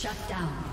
Shut down.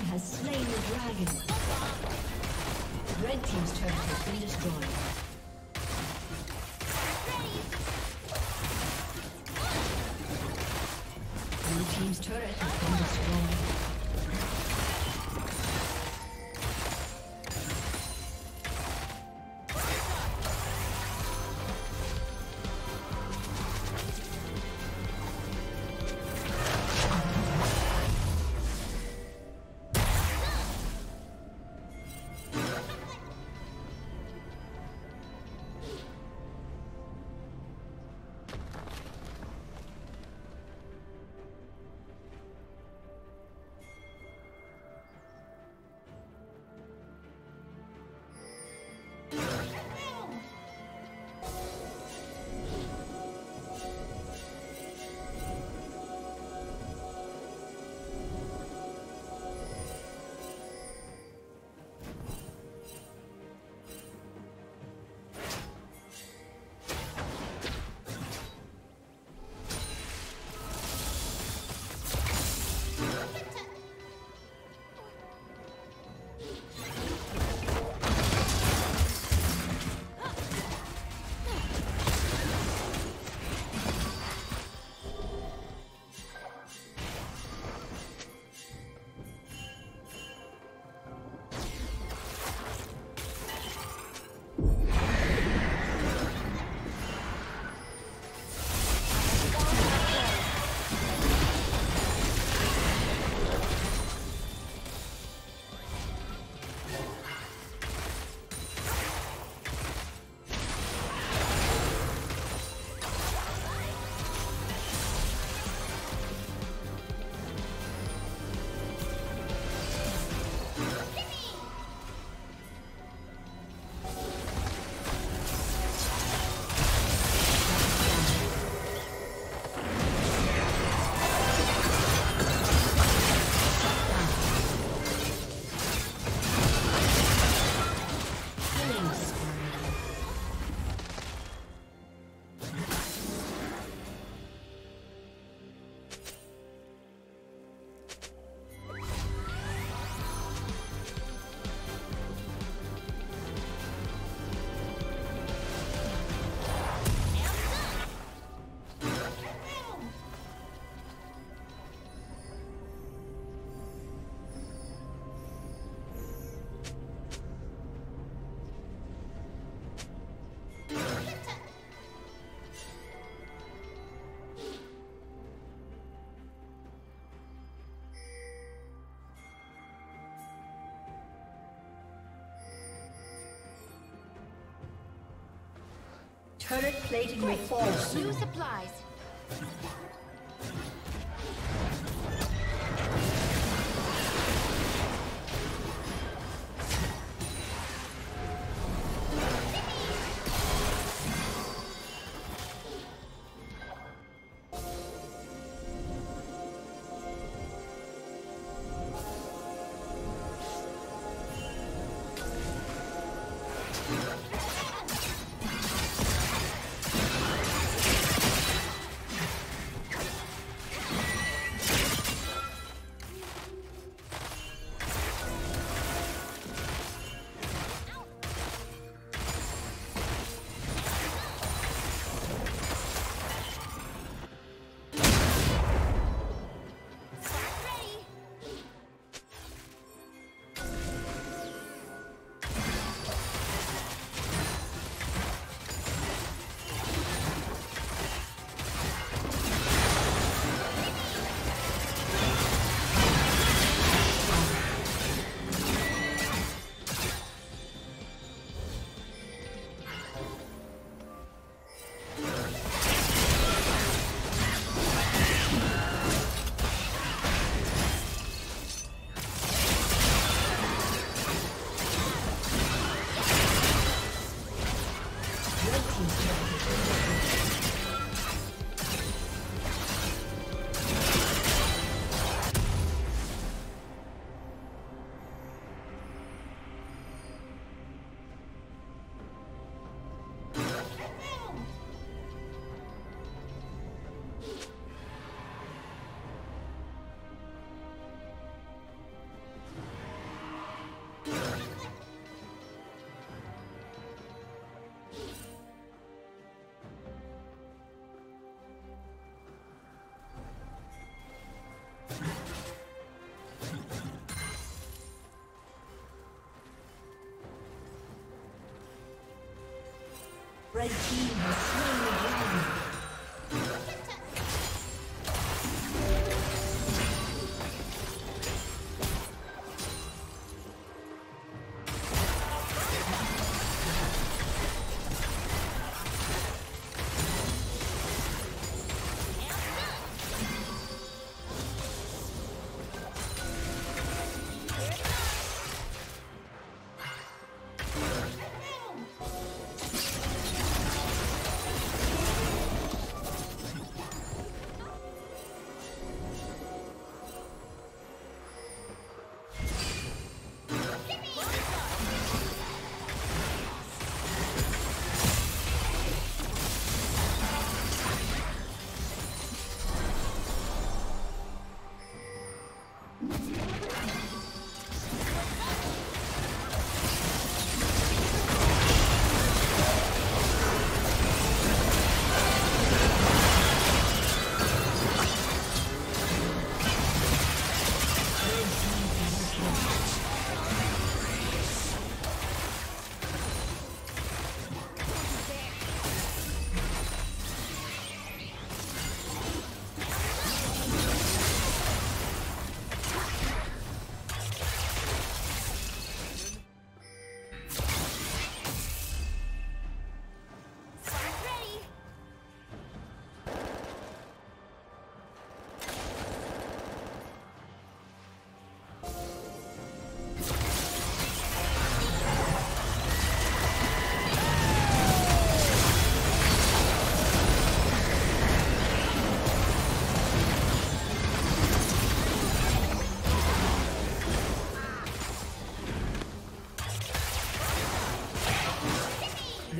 Team has slain the dragon. Red team's turret has been destroyed. Blue team's turret has been destroyed. Turret plating will fall soon. New supplies. Red team. has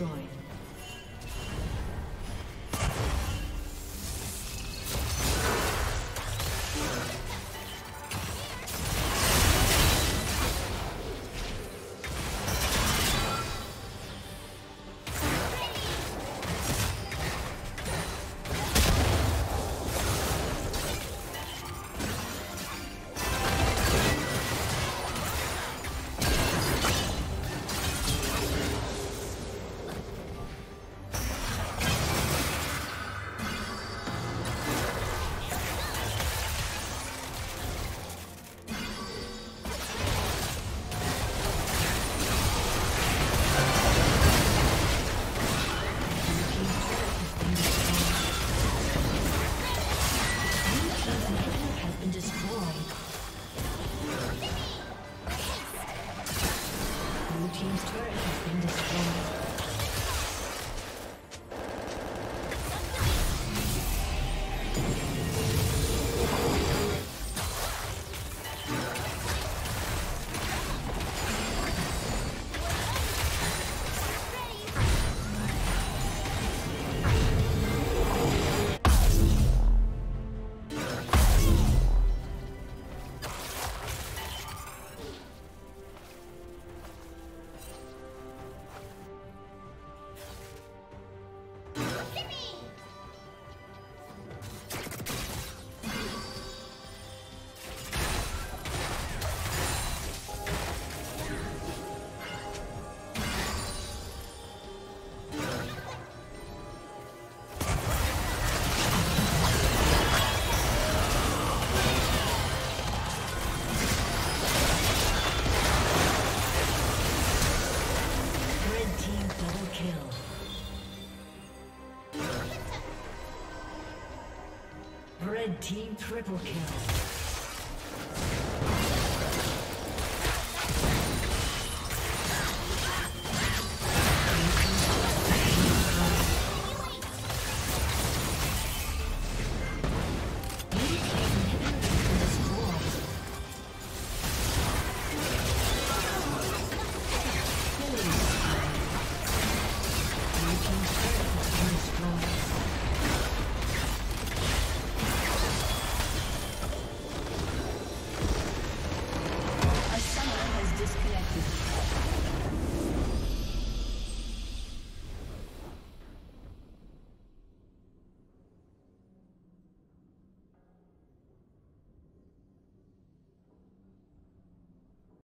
Destroyed. Team triple kill.